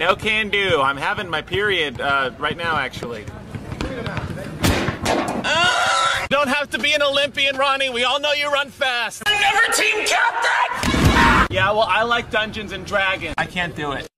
No can do. I'm having my period uh, right now, actually. Uh, don't have to be an Olympian, Ronnie. We all know you run fast. I'm Never team captain! Yeah, well, I like Dungeons and Dragons. I can't do it.